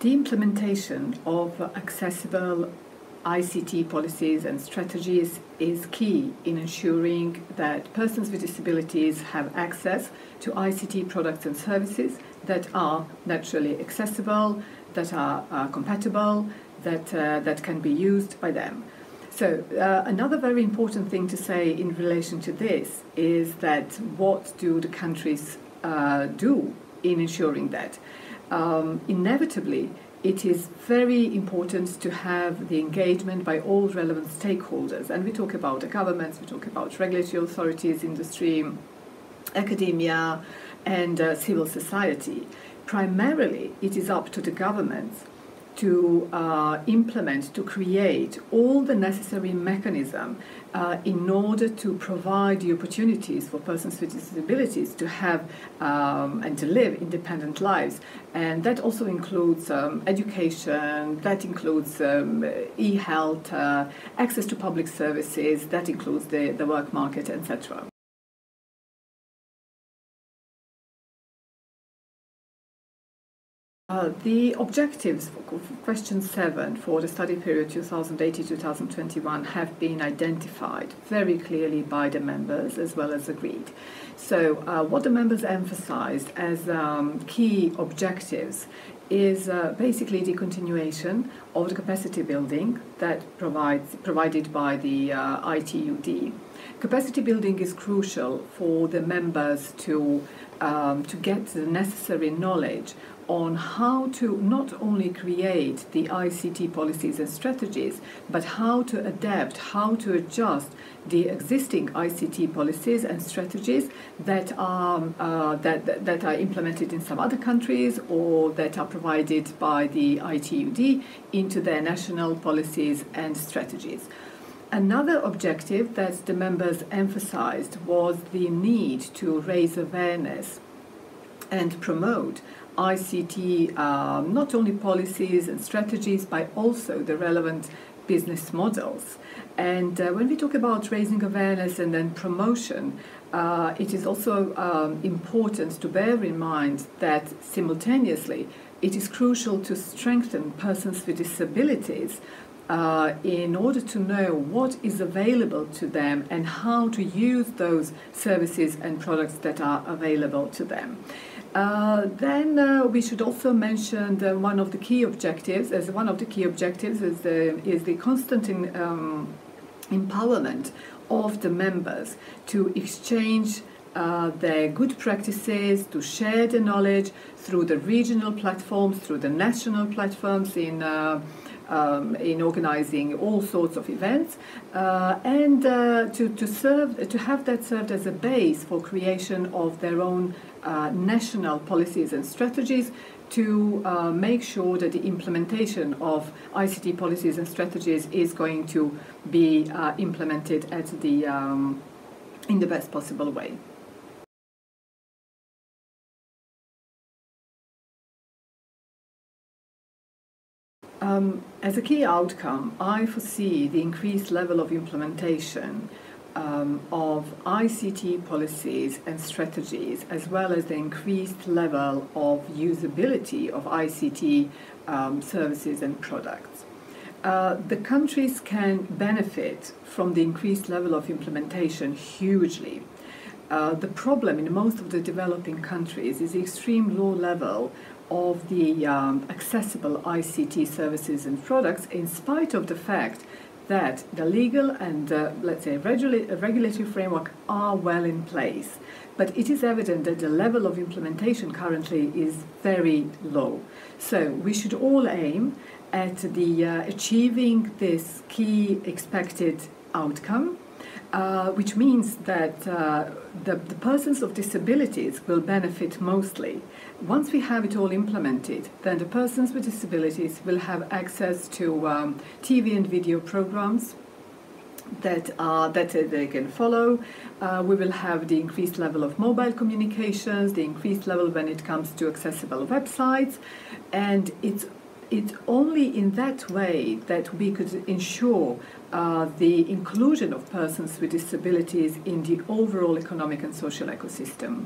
The implementation of accessible ICT policies and strategies is key in ensuring that persons with disabilities have access to ICT products and services that are naturally accessible, that are uh, compatible, that, uh, that can be used by them. So, uh, another very important thing to say in relation to this is that what do the countries uh, do in ensuring that? Um, inevitably, it is very important to have the engagement by all relevant stakeholders. And we talk about the governments, we talk about regulatory authorities, industry, academia, and uh, civil society. Primarily, it is up to the governments to uh, implement, to create all the necessary mechanism uh, in order to provide the opportunities for persons with disabilities to have um, and to live independent lives. And that also includes um, education, that includes um, e-health, uh, access to public services, that includes the, the work market, etc. Uh, the objectives for question 7 for the study period 2080-2021 have been identified very clearly by the members as well as agreed. So uh, what the members emphasized as um, key objectives is uh, basically the continuation of the capacity building that provides provided by the uh, ITU-D. Capacity building is crucial for the members to um, to get the necessary knowledge on how to not only create the ICT policies and strategies, but how to adapt, how to adjust the existing ICT policies and strategies that are uh, that that are implemented in some other countries or that are provided by the ITU-D into their national policies and strategies. Another objective that the members emphasized was the need to raise awareness and promote ICT, um, not only policies and strategies, but also the relevant business models. And uh, when we talk about raising awareness and then promotion, uh, it is also um, important to bear in mind that simultaneously it is crucial to strengthen persons with disabilities uh, in order to know what is available to them and how to use those services and products that are available to them. Uh, then uh, we should also mention the, one of the key objectives, as one of the key objectives is the, is the constant in, um, empowerment of the members to exchange uh, their good practices, to share the knowledge through the regional platforms, through the national platforms in uh, um, in organizing all sorts of events, uh, and uh, to, to serve to have that served as a base for creation of their own uh, national policies and strategies to uh, make sure that the implementation of ICT policies and strategies is going to be uh, implemented at the um, in the best possible way. Um, as a key outcome, I foresee the increased level of implementation um, of ICT policies and strategies, as well as the increased level of usability of ICT um, services and products. Uh, the countries can benefit from the increased level of implementation hugely. Uh, the problem in most of the developing countries is the extreme low level of the um, accessible ICT services and products, in spite of the fact that the legal and, uh, let's say, regula- regulatory framework are well in place. But it is evident that the level of implementation currently is very low. So we should all aim at the uh, achieving this key expected outcome uh, which means that uh, the, the persons of disabilities will benefit mostly. Once we have it all implemented, then the persons with disabilities will have access to um, TV and video programs that are that they can follow. Uh, we will have the increased level of mobile communications, the increased level when it comes to accessible websites, and it's it's only in that way that we could ensure uh, the inclusion of persons with disabilities in the overall economic and social ecosystem.